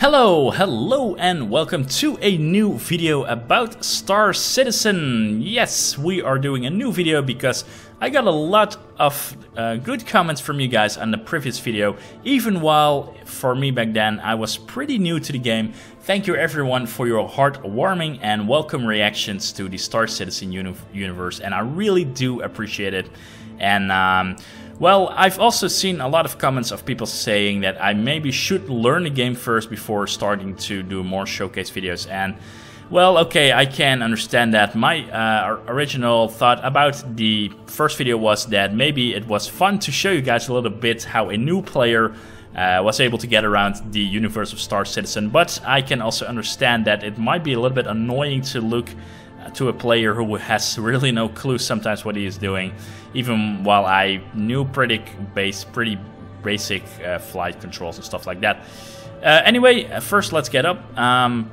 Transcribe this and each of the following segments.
Hello, hello and welcome to a new video about Star Citizen. Yes, we are doing a new video because I got a lot of uh, good comments from you guys on the previous video, even while for me back then I was pretty new to the game. Thank you everyone for your heartwarming and welcome reactions to the Star Citizen uni universe and I really do appreciate it. And um, well, I've also seen a lot of comments of people saying that I maybe should learn the game first before starting to do more showcase videos. And well, okay, I can understand that. My uh, original thought about the first video was that maybe it was fun to show you guys a little bit how a new player uh, was able to get around the universe of Star Citizen, but I can also understand that it might be a little bit annoying to look to a player who has really no clue sometimes what he is doing, even while I knew pretty base, pretty basic uh, flight controls and stuff like that. Uh, anyway, uh, first let's get up. Um,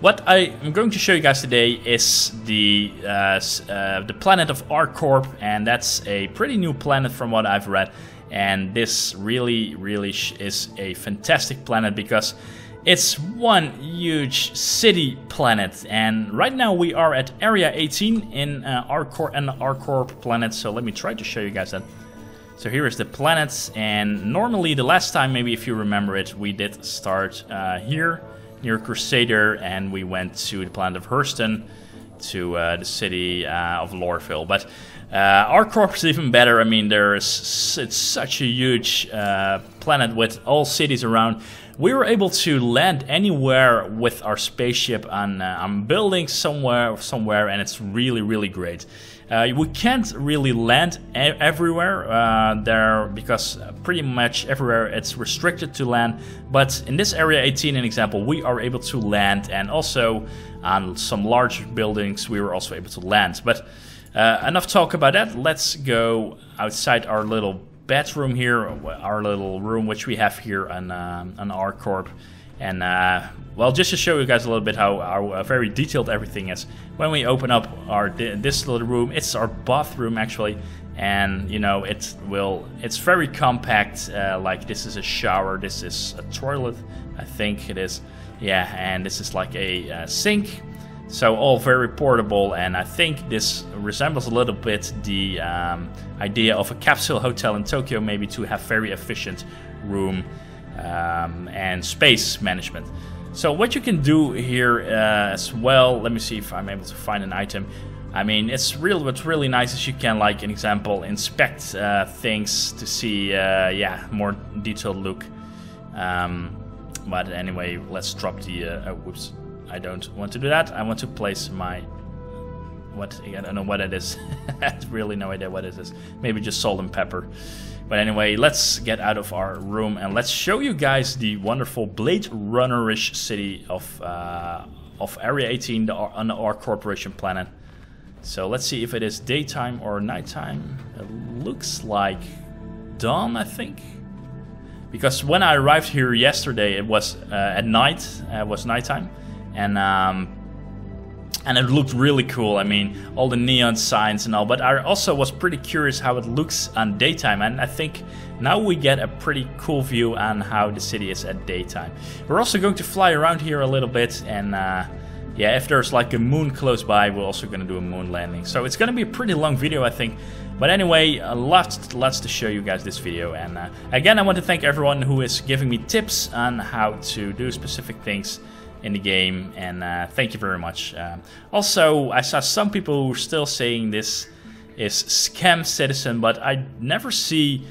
what I am going to show you guys today is the uh, uh, the planet of ArcCorp, and that's a pretty new planet from what I've read. And this really, really is a fantastic planet because it's one huge city planet, and right now we are at Area 18 in uh, ArcCorp and ArcCorp planet. So let me try to show you guys that. So here is the planet, and normally the last time, maybe if you remember it, we did start uh, here near Crusader, and we went to the planet of Hurston, to uh, the city uh, of Lorville. But uh, ArcCorp is even better. I mean, there's it's such a huge uh, planet with all cities around we were able to land anywhere with our spaceship on, uh, on building somewhere, somewhere, and it's really, really great. Uh, we can't really land everywhere uh, there because pretty much everywhere it's restricted to land. But in this area 18, an example, we are able to land, and also on some large buildings we were also able to land. But uh, enough talk about that. Let's go outside our little bedroom here, our little room which we have here on um, on ArcCorp. And uh, well, just to show you guys a little bit how, how uh, very detailed everything is. When we open up our this little room, it's our bathroom actually, and you know it will it's very compact. Uh, like this is a shower, this is a toilet, I think it is. Yeah, and this is like a uh, sink so all very portable, and I think this resembles a little bit the um, idea of a capsule hotel in Tokyo, maybe to have very efficient room um, and space management. So what you can do here uh, as well, let me see if I'm able to find an item. I mean, it's real. What's really nice is you can, like, an example, inspect uh, things to see, uh, yeah, more detailed look. Um, but anyway, let's drop the. Uh, oh, whoops. I don't want to do that. I want to place my what I don't know what it is. I have really no idea what it is. Maybe just salt and pepper. But anyway, let's get out of our room and let's show you guys the wonderful Blade Runnerish city of uh, of Area 18 the, on our corporation planet. So let's see if it is daytime or nighttime. It looks like dawn, I think. Because when I arrived here yesterday, it was uh, at night. Uh, it was nighttime and um, and it looked really cool. I mean, all the neon signs and all. But I also was pretty curious how it looks on daytime, and I think now we get a pretty cool view on how the city is at daytime. We're also going to fly around here a little bit, and uh, yeah, if there's like a moon close by, we're also going to do a moon landing. So it's going to be a pretty long video, I think. But anyway, lots, lots to show you guys this video. And uh, again, I want to thank everyone who is giving me tips on how to do specific things in the game, and uh, thank you very much. Um, also, I saw some people who are still saying this is scam citizen, but I never see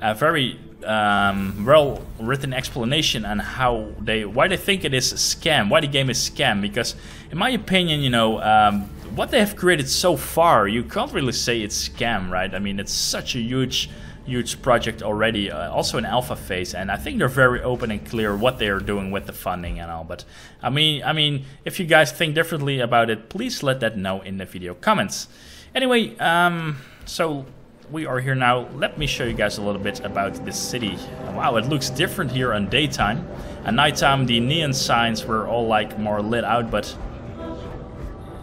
a very um, well written explanation on how they why they think it is a scam, why the game is scam. Because in my opinion, you know, um, what they have created so far, you can't really say it's scam, right? I mean, it's such a huge huge project already, uh, also in alpha phase, and I think they're very open and clear what they are doing with the funding and all. But I mean, I mean, if you guys think differently about it, please let that know in the video comments. Anyway, um, so we are here now. Let me show you guys a little bit about this city. Wow, it looks different here on daytime. At nighttime, the neon signs were all like more lit out, but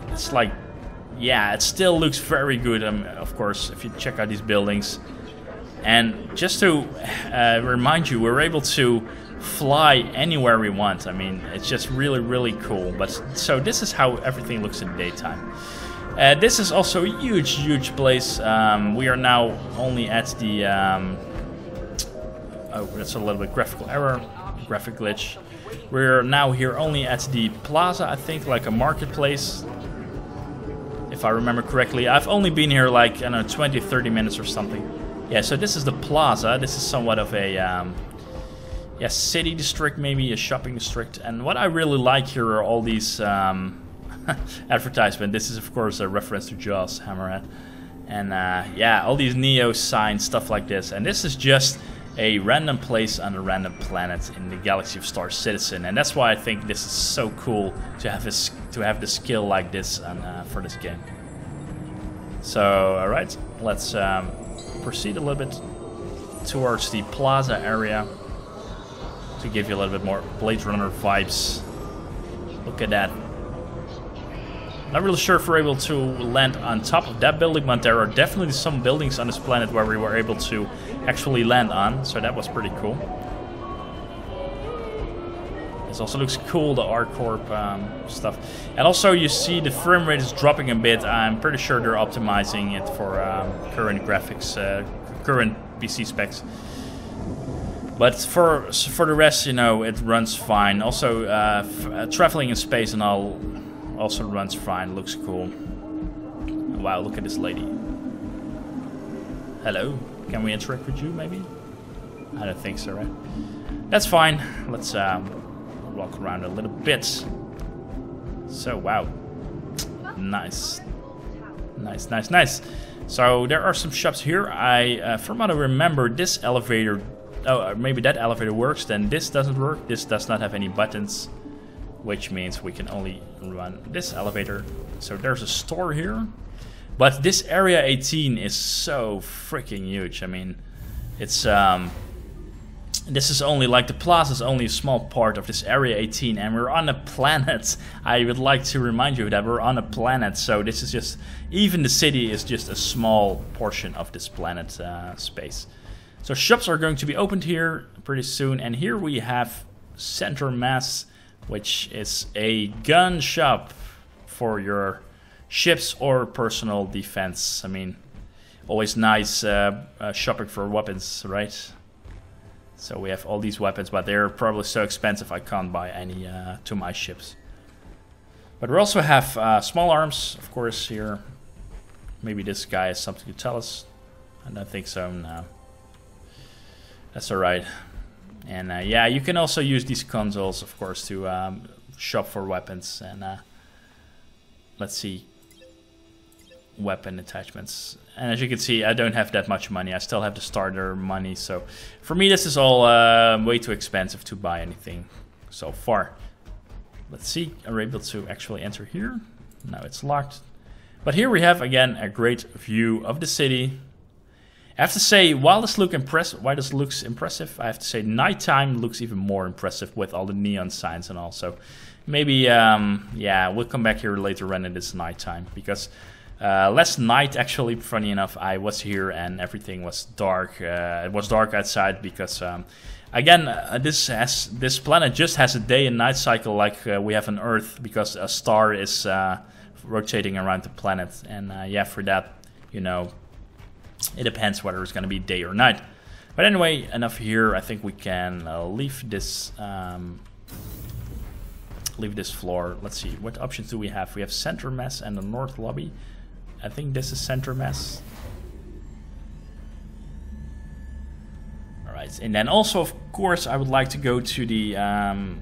it's like, yeah, it still looks very good. Um, of course, if you check out these buildings, And just to uh, remind you, we're able to fly anywhere we want. I mean, it's just really, really cool. But so this is how everything looks in the daytime. Uh, this is also a huge, huge place. Um, we are now only at the. Um, oh, that's a little bit graphical error, graphic glitch. We're now here only at the plaza, I think, like a marketplace. If I remember correctly. I've only been here like, I don't know, 20, 30 minutes or something. Yeah, so this is the plaza. This is somewhat of a um, yeah, city district, maybe a shopping district. And what I really like here are all these um. This is, of course, a reference to Jaws, Hammerhead. And uh, yeah, all these Neo signs, stuff like this. And this is just a random place on a random planet in the galaxy of Star Citizen, and that's why I think this is so cool to have this to have the skill like this on, uh, for this game. So, all right, let's um, proceed a little bit towards the plaza area to give you a little bit more Blade Runner vibes. Look at that. Not really sure if we're able to land on top of that building, but there are definitely some buildings on this planet where we were able to actually land on, so that was pretty cool. Also looks cool, the ArcCorp um, stuff. And also you see the frame rate is dropping a bit. I'm pretty sure they're optimizing it for um, current graphics, uh, current PC specs. But for for the rest, you know, it runs fine. Also, uh, uh, traveling in space and all also runs fine, looks cool. Wow, look at this lady. Hello, can we interact with you maybe? I don't think so, right? That's fine. Let's um, walk around a little bit. So, wow. Nice. Nice, nice, nice. So, there are some shops here. I, uh, from what I remember, this elevator... Oh, uh, maybe that elevator works, then this doesn't work. This does not have any buttons which means we can only run this elevator. So there's a store here. But this area 18 is so freaking huge. I mean, it's um, this is only like the plaza is only a small part of this area 18 and we're on a planet i would like to remind you that we're on a planet so this is just even the city is just a small portion of this planet uh, space so shops are going to be opened here pretty soon and here we have center mass which is a gun shop for your ships or personal defense. I mean, always nice uh, uh, shopping for weapons, right? So we have all these weapons, but they're probably so expensive I can't buy any uh, to my ships. But we also have uh, small arms, of course, here. Maybe this guy has something to tell us. I don't think so, no. That's alright. And uh, yeah, you can also use these consoles, of course, to um, shop for weapons. And uh, let's see, weapon attachments. And as you can see, I don't have that much money. I still have the starter money. So for me, this is all uh, way too expensive to buy anything so far. Let's see, are we able to actually enter here? Now it's locked. But here we have, again, a great view of the city. I have to say, while this look impressive, while this looks impressive, I have to say nighttime looks even more impressive with all the neon signs and all. So maybe, um, yeah, we'll come back here later when it is nighttime because uh, last night, actually, funny enough, I was here and everything was dark. Uh, it was dark outside because, um, again, uh, this has this planet just has a day and night cycle like uh, we have on Earth because a star is uh, rotating around the planet, and uh, yeah, for that, you know, it depends whether it's going to be day or night. But anyway, enough here. I think we can leave this um, leave this floor. Let's see, what options do we have? We have center mess and the north lobby. I think this is center mass. Alright, and then also, of course, I would like to go to the um,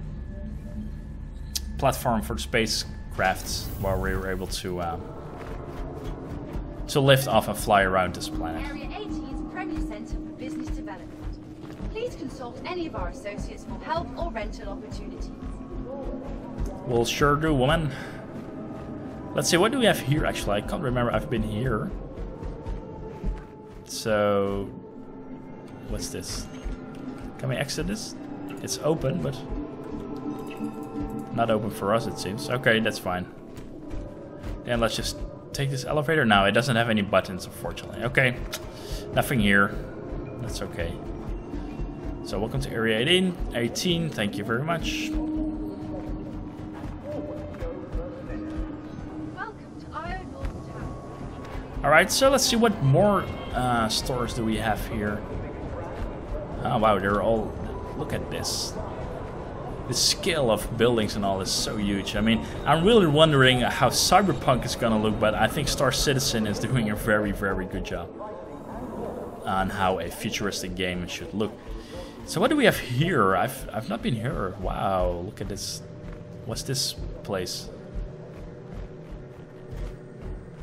platform for the spacecrafts where we were able to um, to lift off and fly around this planet. Area 18 is Premier Centre for Business Development. Please consult any of our associates for help or rental opportunities. We'll sure do, woman. Let's see, what do we have here actually? I can't remember I've been here. So, what's this? Can we exit this? It's open, but not open for us it seems. Okay, that's fine. Then let's just take this elevator? now. it doesn't have any buttons, unfortunately. Okay, nothing here. That's okay. So welcome to Area 18. 18. Thank you very much. Town. All right, so let's see what more uh, stores do we have here. Oh wow, they're all. Look at this. The scale of buildings and all is so huge. I mean, I'm really wondering how Cyberpunk is gonna look, but I think Star Citizen is doing a very, very good job on how a futuristic game should look. So what do we have here? I've I've not been here. Wow, look at this. What's this place?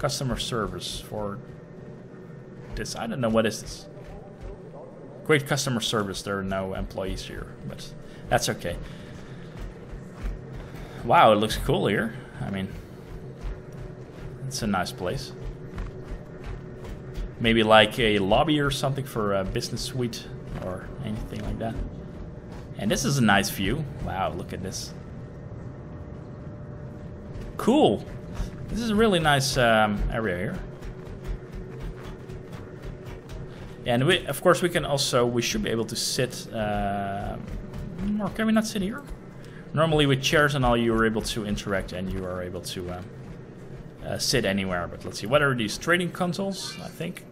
Customer service for this. I don't know what is this. Great customer service. There are no employees here, but that's okay. Wow, it looks cool here. I mean, it's a nice place. Maybe like a lobby or something for a business suite or anything like that. And this is a nice view. Wow, look at this. Cool. This is a really nice um, area here. And we, of course, we can also, we should be able to sit, uh, or can we not sit here? Normally with chairs and all, you are able to interact and you are able to um, uh, sit anywhere. But let's see, what are these trading consoles, I think?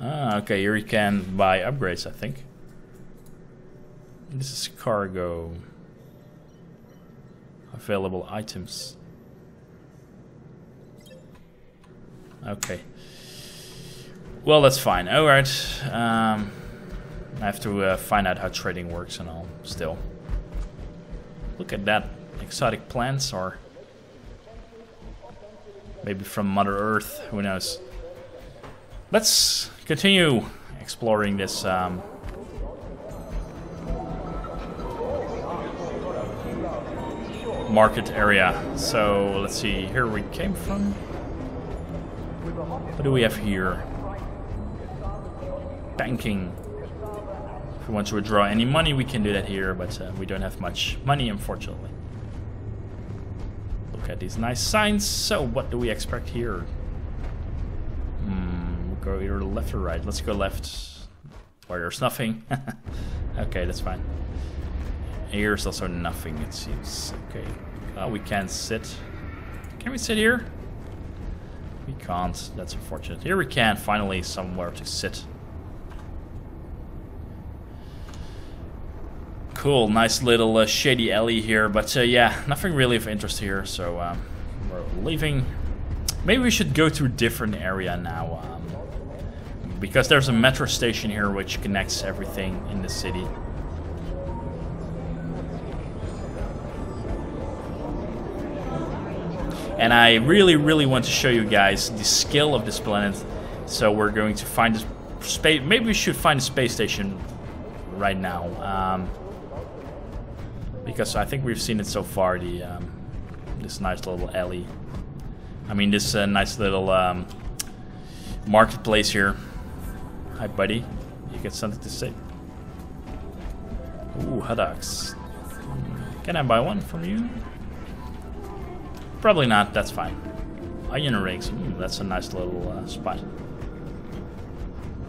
Ah, okay, here you can buy upgrades, I think. This is cargo. Available items. Okay. Well, that's fine. Alright. Um, I have to uh, find out how trading works and all, still. Look at that. Exotic plants or... Maybe from Mother Earth, who knows. Let's continue exploring this um, market area. So let's see, here we came from. What do we have here? Banking. If we want to withdraw any money, we can do that here, but uh, we don't have much money, unfortunately. Look at these nice signs. So, what do we expect here? Hmm, go either left or right. Let's go left. Where there's nothing. okay, that's fine. Here's also nothing, it seems. Okay. Oh, we can't sit. Can we sit here? We can't. That's unfortunate. Here we can. Finally, somewhere to sit. Cool. Nice little uh, shady alley here. But uh, yeah, nothing really of interest here. So um, we're leaving. Maybe we should go to a different area now. Um, because there's a metro station here which connects everything in the city. And I really, really want to show you guys the scale of this planet. So we're going to find a space. Maybe we should find a space station right now, um, because I think we've seen it so far. The um, this nice little alley. I mean, this uh, nice little um, marketplace here. Hi, buddy. You got something to say? Ooh, haddocks. Can I buy one from you? Probably not, that's fine. Onion rings, mm, that's a nice little uh, spot.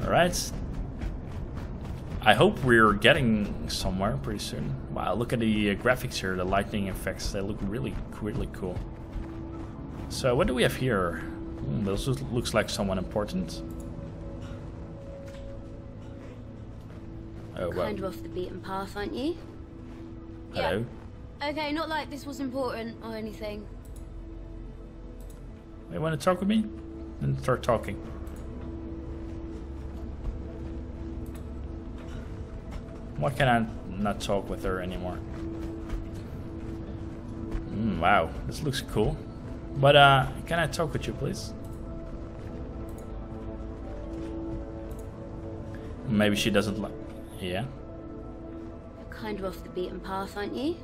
Alright. I hope we're getting somewhere pretty soon. Wow, look at the uh, graphics here, the lightning effects, they look really, really cool. So what do we have here? Mm, this looks like someone important. Oh, well. Kind of off the beaten path, aren't you? Hello? Yeah. Okay, not like this was important or anything. You want to talk with me? Then start talking. Why can I not talk with her anymore? Mm, wow, this looks cool. But uh, can I talk with you, please? Maybe she doesn't like. Yeah. You're kind of off the beaten path, aren't you?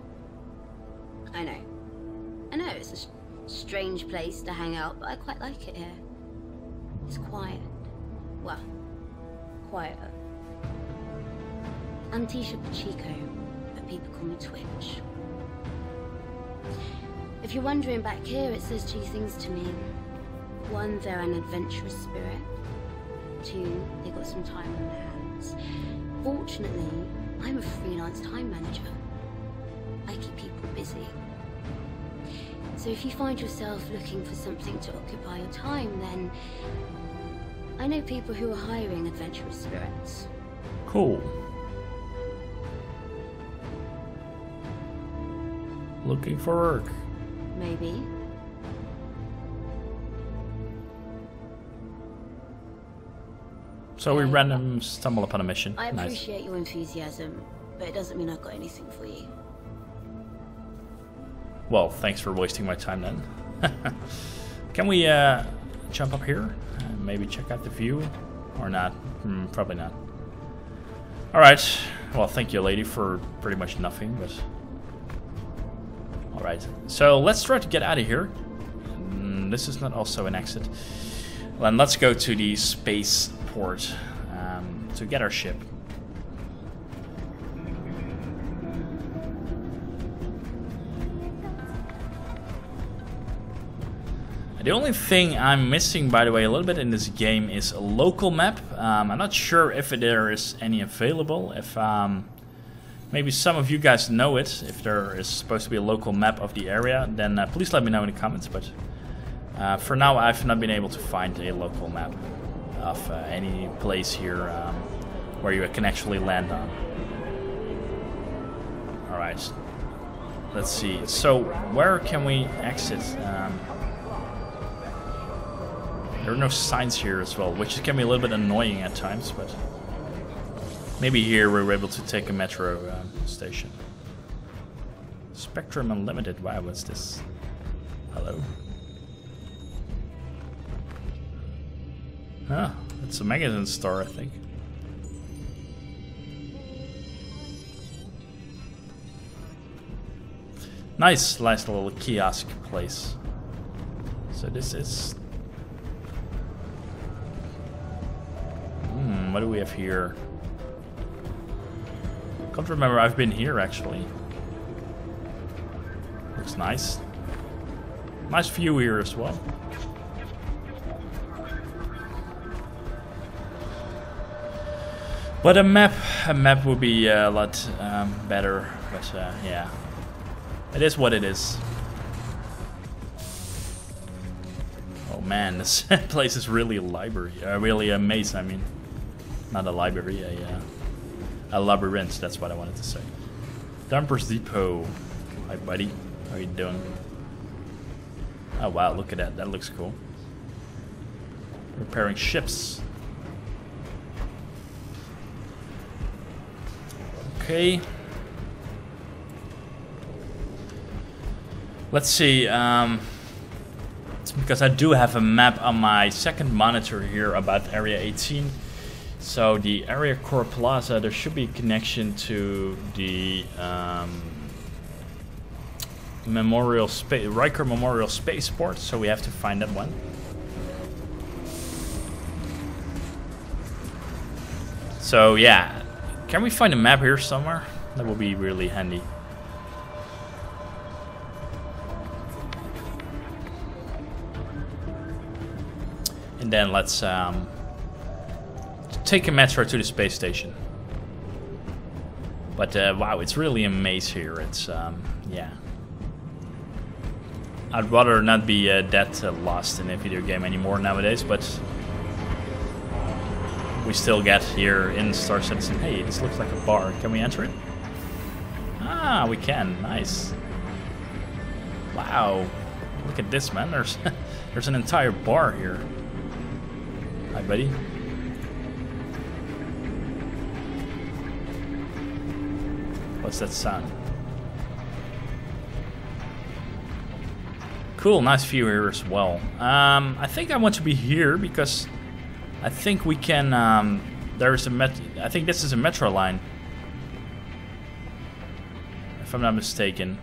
I know. I know it's a strange place to hang out, but I quite like it here. It's quiet. Well, quieter. I'm Tecia Pacheco, but people call me Twitch. If you're wondering back here, it says two things to me. One, they're an adventurous spirit. Two, they've got some time on their hands. Fortunately, I'm a freelance time manager. I keep people busy. So if you find yourself looking for something to occupy your time, then I know people who are hiring adventurous spirits. Cool. Looking for work. Maybe. So we Okay. random stumble upon a mission. I Nice. appreciate your enthusiasm, but it doesn't mean I've got anything for you. Well, thanks for wasting my time then. Can we uh, jump up here and maybe check out the view? Or not? Hmm, probably not. Alright. Well, thank you, lady, for pretty much nothing, but... Alright. So, let's try to get out of here. Mm, this is not also an exit. And let's go to the space port um, to get our ship. The only thing I'm missing, by the way, a little bit in this game is a local map. Um, I'm not sure if there is any available. If um, maybe some of you guys know it, if there is supposed to be a local map of the area, then uh, please let me know in the comments. But uh, for now, I've not been able to find a local map of uh, any place here um, where you can actually land on. All right, let's see. So where can we exit? Um, there are no signs here as well, which can be a little bit annoying at times, but maybe here we're able to take a metro um, station. Spectrum Unlimited, why was this? Hello? Huh, it's a magazine store, I think. Nice, nice little kiosk place. So this is Hmm, what do we have here? Can't remember I've been here actually. Looks nice. Nice view here as well. But a map, a map would be a lot um, better. But uh, yeah, it is what it is. Oh man, this place is really a library. Uh, really a maze, I mean. Not a library, a, uh, a labyrinth, that's what I wanted to say. Dumpers Depot. Hi buddy, how you doing? Oh wow, look at that, that looks cool. Repairing ships. Okay. Let's see, um, because I do have a map on my second monitor here about Area 18. So the Area Core Plaza, there should be a connection to the um, Memorial Space, Riker Memorial Spaceport. So we have to find that one. So yeah, can we find a map here somewhere? That would be really handy. And then let's um, take a metro to the space station. But uh, wow, it's really a maze here. It's um, yeah. I'd rather not be uh, that uh, lost in a video game anymore nowadays, but we still get here in Star Citizen. Hey, this looks like a bar. Can we enter it? Ah, we can. Nice. Wow. Look at this, man. There's there's an entire bar here. Hi, buddy. What's that sound? Cool, nice view here as well. Um, I think I want to be here because I think we can. Um, there's a met. I think this is a metro line, if I'm not mistaken.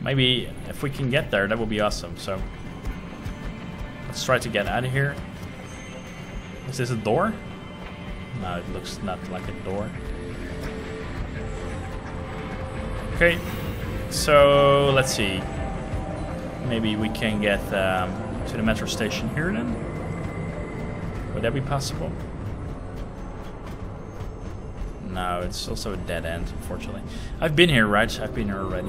Maybe if we can get there, that would be awesome. So let's try to get out of here. Is this a door? No, it looks not like a door. Okay, so let's see. Maybe we can get um, to the metro station here then? Would that be possible? No, it's also a dead end, unfortunately. I've been here, right? I've been here already.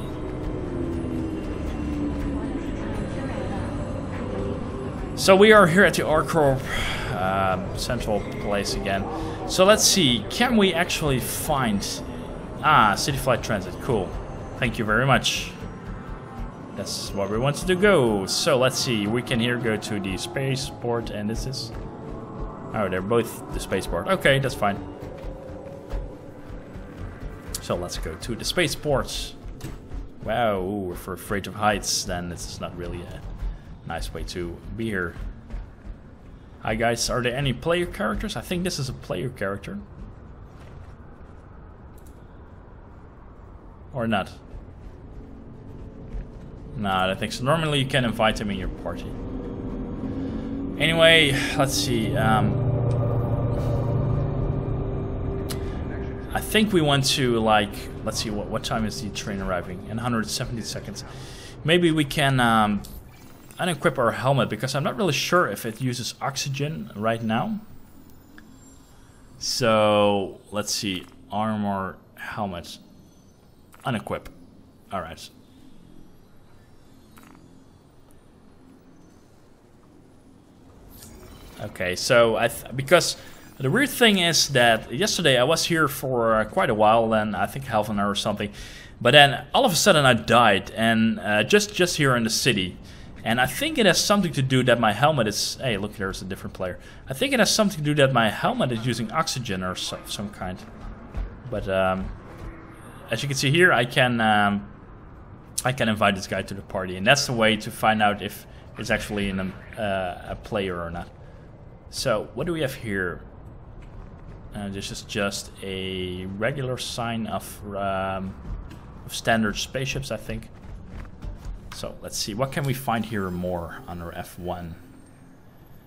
So we are here at the ArcCorp uh, central place again. So let's see, can we actually find... Ah, City Flight Transit, cool. Thank you very much. That's what we wanted to go. So let's see, we can here go to the spaceport and this is... Oh, they're both the spaceport. Okay, that's fine. So let's go to the spaceport. Wow, ooh, if we're afraid of heights, then this is not really a nice way to be here. Hi guys, are there any player characters? I think this is a player character. Or not? No, I think so. Normally you can invite him in your party. Anyway, let's see. Um, I think we want to like, let's see, what, what time is the train arriving? In 170 seconds. Maybe we can um, unequip our helmet because I'm not really sure if it uses oxygen right now. So let's see, armor, helmet, unequip. All right. Okay, so I because the weird thing is that yesterday I was here for uh, quite a while, then I think half an hour or something, but then all of a sudden I died, and uh, just just here in the city, and I think it has something to do that my helmet is. Hey, look, there's a different player. I think it has something to do that my helmet is using oxygen or so, some kind. But um, as you can see here, I can um, I can invite this guy to the party, and that's the way to find out if it's actually in a, uh, a player or not. So what do we have here? Uh, this is just a regular sign of, um, of standard spaceships, I think. So let's see, what can we find here more under F1?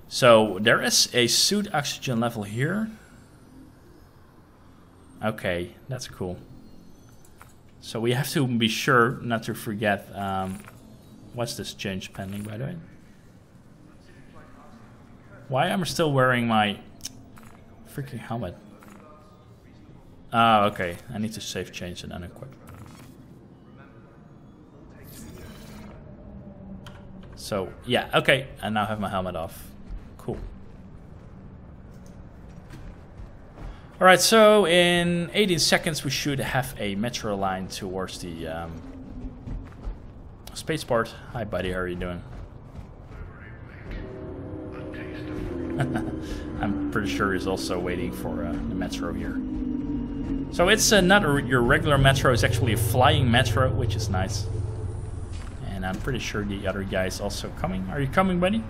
So there is a suit oxygen level here. Okay, that's cool. So we have to be sure not to forget, um, what's this change pending by the way? Why am I still wearing my freaking helmet? Ah, okay. I need to save change and unequip. So, yeah, okay. I now have my helmet off. Cool. Alright, so in 18 seconds we should have a metro line towards the um, spaceport. Hi buddy, how are you doing? I'm pretty sure he's also waiting for uh, the metro here. So it's uh, not a, your regular metro, it's actually a flying metro, which is nice. And I'm pretty sure the other guy is also coming. Are you coming, buddy?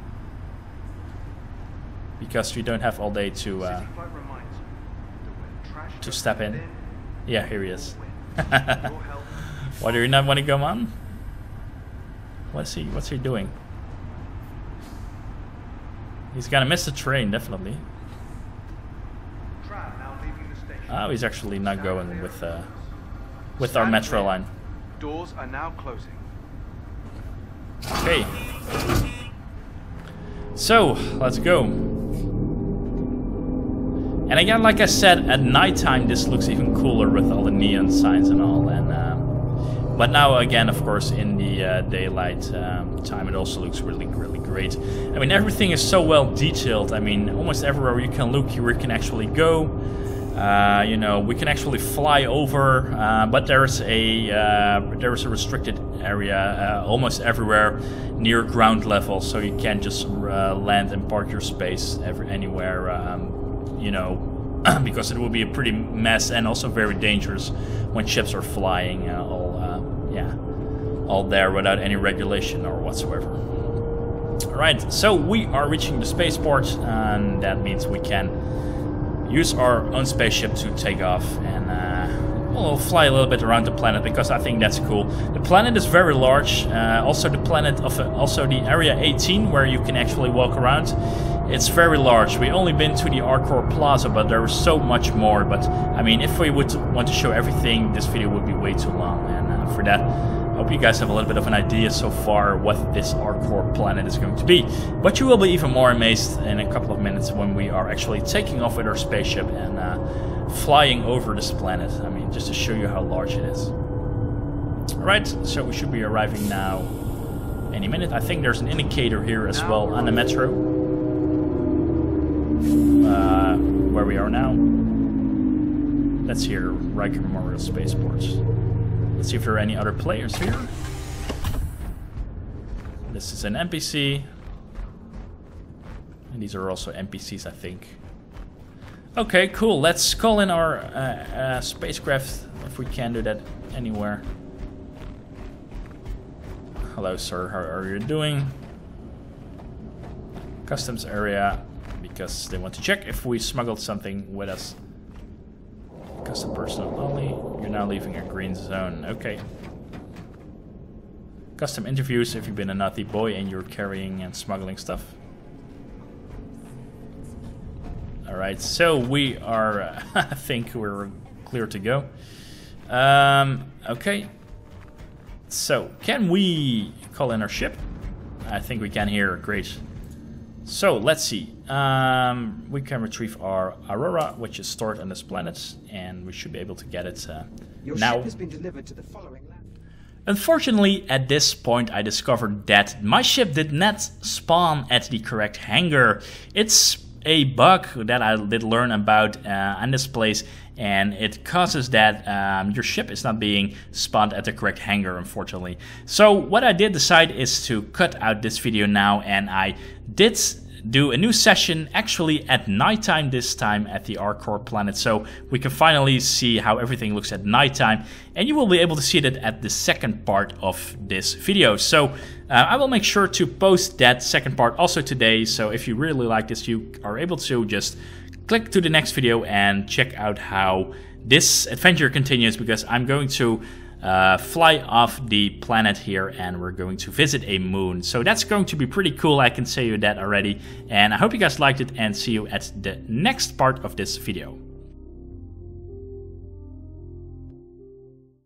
Because we don't have all day to uh, to step in. Yeah, here he is. Why do you not want to come on? What's he? What's he doing? He's gonna miss the train, definitely. Oh, he's actually not going with uh, with our metro line. Doors are now closing. Okay. So, let's go. And again, like I said, at nighttime this looks even cooler with all the neon signs and all. And uh, but now again, of course, in the uh, daylight um, time, it also looks really, really great. I mean, everything is so well detailed. I mean, almost everywhere you can look, you can actually go. Uh, you know, we can actually fly over, uh, but there's a uh, there's a restricted area uh, almost everywhere near ground level, so you can't just uh, land and park your space ever anywhere. Um, you know, because it would be a pretty mess and also very dangerous when ships are flying all yeah all there without any regulation or whatsoever. Alright, so we are reaching the spaceport and that means we can use our own spaceship to take off and uh, we'll fly a little bit around the planet because I think that's cool. The planet is very large, uh, also the planet of uh, also the area 18 where you can actually walk around. It's very large. We only been to the ArcCorp Plaza, but there is so much more. But I mean, if we would want to show everything, this video would be way too long. Uh, for that, I hope you guys have a little bit of an idea so far what this ArcCorp planet is going to be. But you will be even more amazed in a couple of minutes when we are actually taking off with our spaceship and uh, flying over this planet. I mean, just to show you how large it is. Alright, so we should be arriving now any minute. I think there's an indicator here as well on the metro. Uh, where we are now. That's here, Riker Memorial Spaceport. Let's see if there are any other players here. This is an NPC. And these are also NPCs, I think. Okay, cool. Let's call in our uh, uh, spacecraft, if we can do that anywhere. Hello, sir. How are you doing? Customs area, because they want to check if we smuggled something with us. Custom personnel only. You're now leaving a green zone. Okay. Custom interviews if you've been a naughty boy and you're carrying and smuggling stuff. Alright, so we are, uh, I think we're clear to go. Um, okay. So, can we call in our ship? I think we can here, great. So, let's see. Um, we can retrieve our Aurora, which is stored on this planet, and we should be able to get it uh, Your now. ship has been delivered to the following land. Unfortunately, at this point I discovered that my ship did not spawn at the correct hangar. It's a bug that I did learn about uh, on this place and it causes that um, your ship is not being spawned at the correct hangar unfortunately. So what I did decide is to cut out this video now and I did do a new session actually at nighttime this time at the ArcCorp planet. So we can finally see how everything looks at nighttime and you will be able to see that at the second part of this video. So uh, I will make sure to post that second part also today. So if you really like this you are able to just click to the next video and check out how this adventure continues because I'm going to uh, fly off the planet here and we're going to visit a moon. So that's going to be pretty cool, I can say you that already. And I hope you guys liked it and see you at the next part of this video.